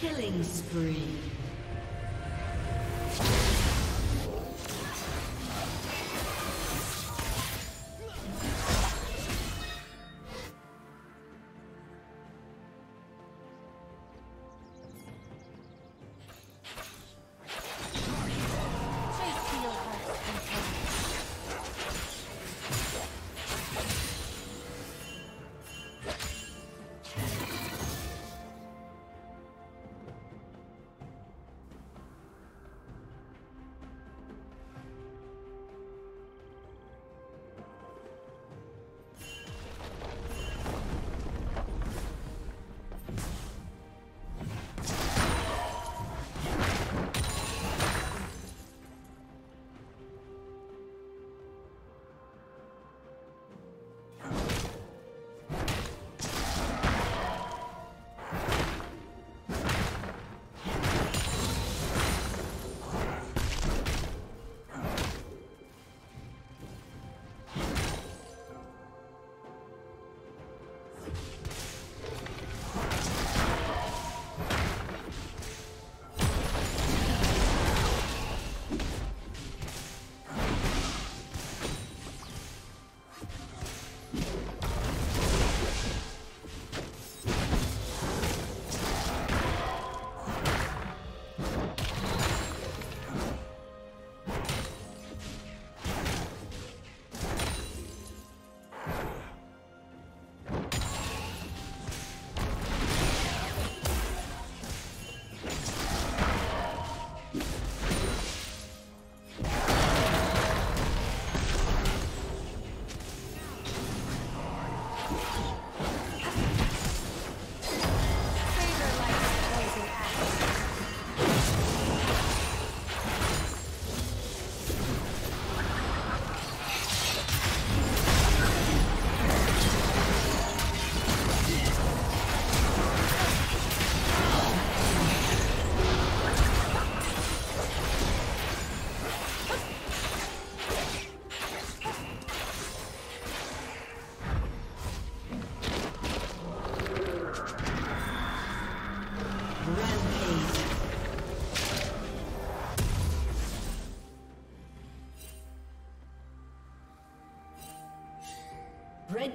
Killing spree.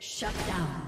Shut down.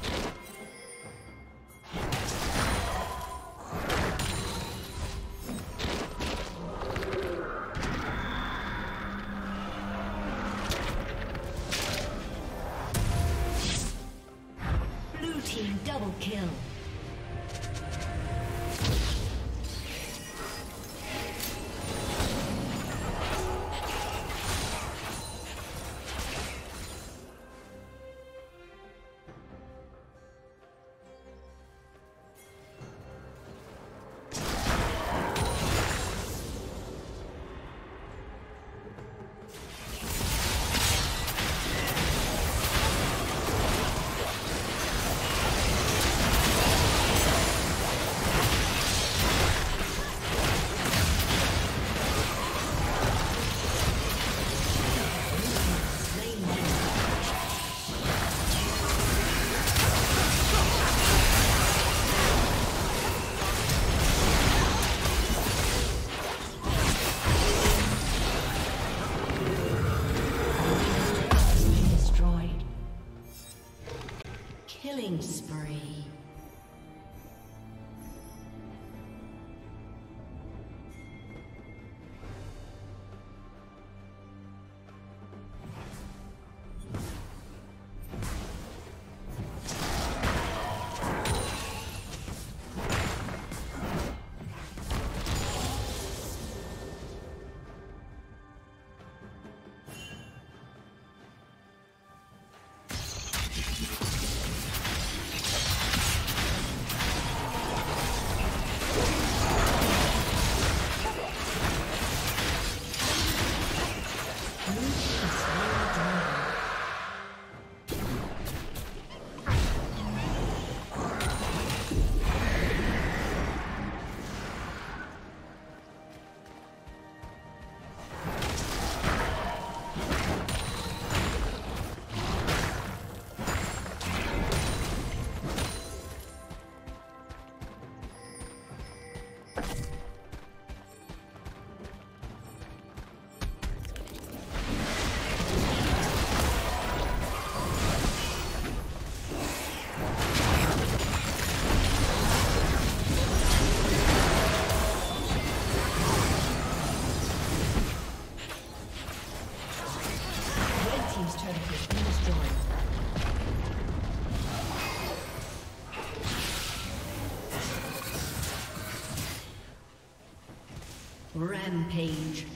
Rampage.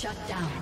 Shut down.